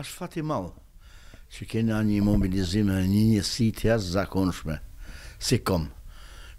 Është fat i madh që kem një mobilizim dhe një njësi të jashtëzakonshme si komb.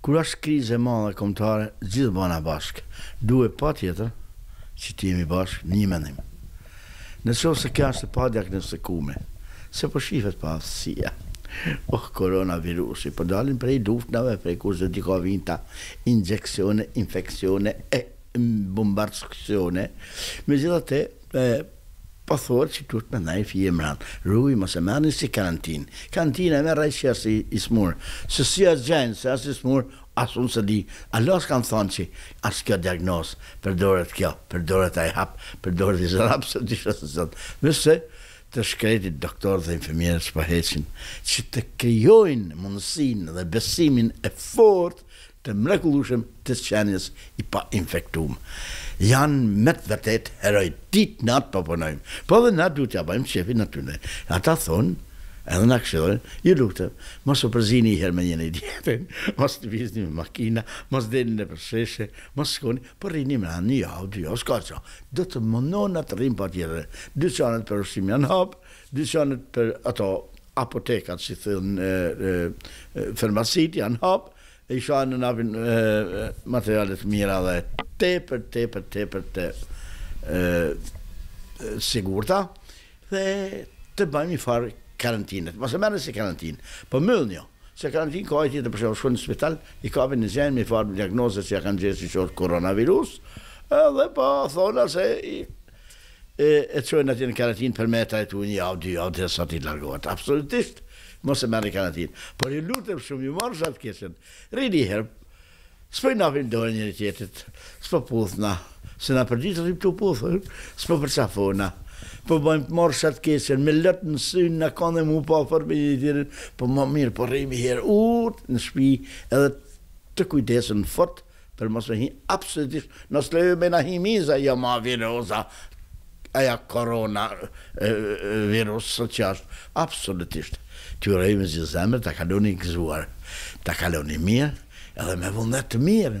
Kur është krizë e madhe kombëtare, gjithë bëna bashkë. Duhet patjetër që të jemi bashkë në një mendim. Në qoftë se kjo është e padiagnostikueme, se po shifet paaftësia. Oh koronavirusi, po dalim prej luftnave, prej kush e di ka vinte, injeksione, infeksione e. bombardime megjithatë po thuhet që duhet me ndejt i her mren ruju mos e merrni si karantinë karantina e merr ai që është i smur se s'i asht gjetë se është i smur as unë se di ala s'kanë thanë që as kjo diagnozë përdoret kjo përdoret ai hap përdoret i zë hap se dysha se zot veç se të shkretit doktorët dhe infermierët që po heqin që të krijojnë mundësinë dhe besimin e fortë të mrekullueshëm të qenies i painfektum jan me të vërtet heroj dit nat po punojn po dhe na duhet t'ia bajm qefin atyne ata thon edhe na këshillojn ju lutem mos u përzini niher me njëri tjetrin mos lvizni me makina mos delni nëpër sheshe mos shkoni po rrini mren një jav dy jav s'ka ça do të mundohem na të rrim patjetër dyqanet për ushqim jan hap dyqanet për ato Apotekat si thonë farmacit janë hap e ishalla na napin materiale të mira dhe tepër tepër tepër të sigurta dhe të bëjmë një farë karantinet. Mos e merrni si karantinë, po mylluni jo. Se karantinë ka ai tjetri për shembull shkon në spital, i kapin e zënë me i farë diagnoze që ia kanë gjetur si qoftë koronavirus, edhe po thonë se e e çojnë atje në karantinë për me e trajtu një javë, dy javë deri sa t'i largohet. Absolutisht mos e merrni karantinë. Por ju lutem shumë, ju marrsha të keqen. Rrini i herë. S'po i napim dorën njëri tjetrit. S'po puthna. Se na për gjithë rrim të puthur. S'po përqafona. Po bëjmë marrsha të keqen, me lot në sy na kanë mu pa afër me njëri tjetrin, po më mirë po rrimë i herë urtë në shtëpi edhe të kujdesemi fort Për mos me hi absolutisht mos lejo me na hi miza jo ma viroza ai koronavirus sot që asht absolutisht t'ju uroj me gjithë zemër ta kaloni gëzuar ta kaloni mir edhe me vullnet të mirë.